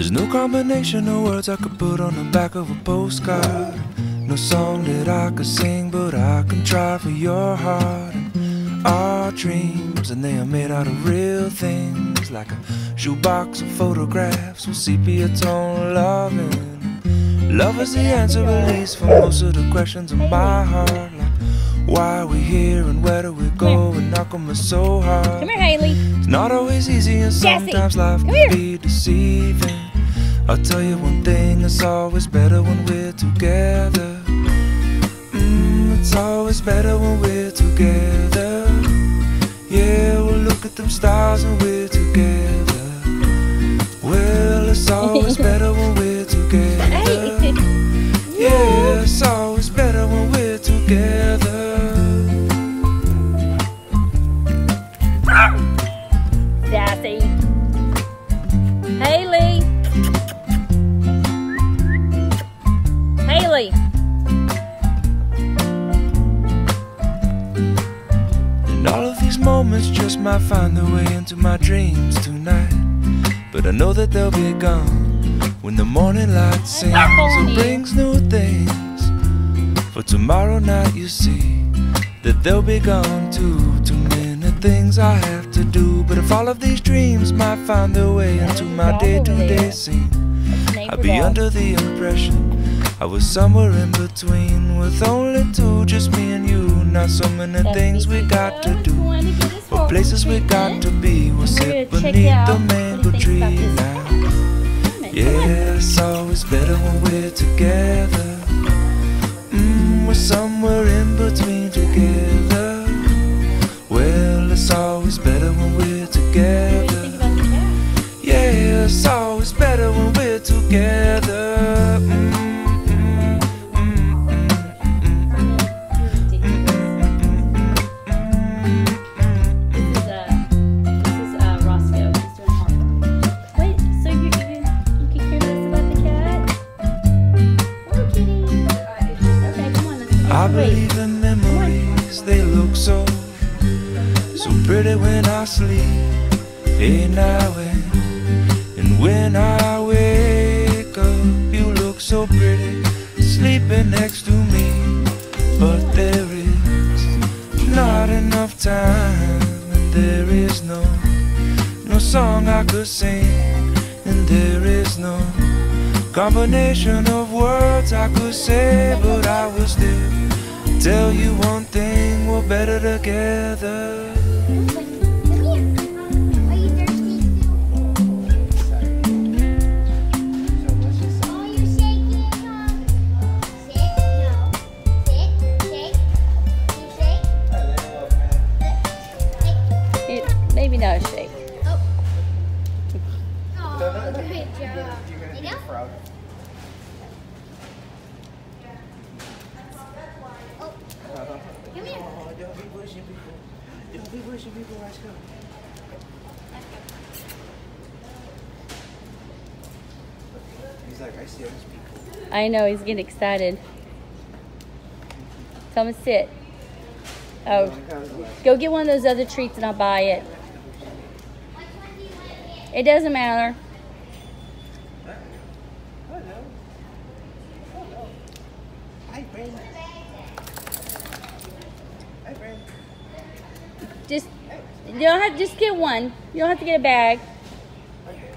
There's no combination of words I could put on the back of a postcard. No song that I could sing, but I can try for your heart. And our dreams, and they are made out of real things, like a shoebox of photographs with sepia tone loving. Love is the answer, at least, for most of the questions in my heart. Like, why are we here and where do we go? And how come it's so hard? Come here, Haley. It's not always easy, and sometimes life come can here. be deceiving. I'll tell you one thing, it's always better when we're together. Mm, it's always better when we're together. Yeah, we'll look at them stars and we're together. Well, it's always better when we're together. Yeah, it's always better when we're together. Haley. Haley. Moments just might find their way into my dreams tonight. But I know that they'll be gone when the morning light sings and brings new things. For tomorrow night, you see that they'll be gone too. Too many things I have to do. But if all of these dreams might find their way into my day to day scene, I'd be under the impression I was somewhere in between with only two, just me and you. Not so many things we got to do. But places we got to be. We'll sit beneath the mango tree now. Yeah, it's always better when we're together. Mm, we're somewhere in between together. Well, it's always better when we're together. Yeah, it's always better when we're together. Mm, I believe in memories, they look so, so pretty when I sleep. Now and, and when I wake up, you look so pretty, sleeping next to me. But there is not enough time, and there is no, no song I could sing, and there is no combination of words I could say, but I will still tell you one thing: we're better together. Maybe not a shake. Oh. Come here. Don't be pushing people. Don't be pushing people. Let's go. He's like, I see those people. I know he's getting excited. Come and sit. Oh, oh go get one of those other treats and I'll buy it. It doesn't matter. Friend. Just you don't have just get one. You don't have to get a bag. Okay.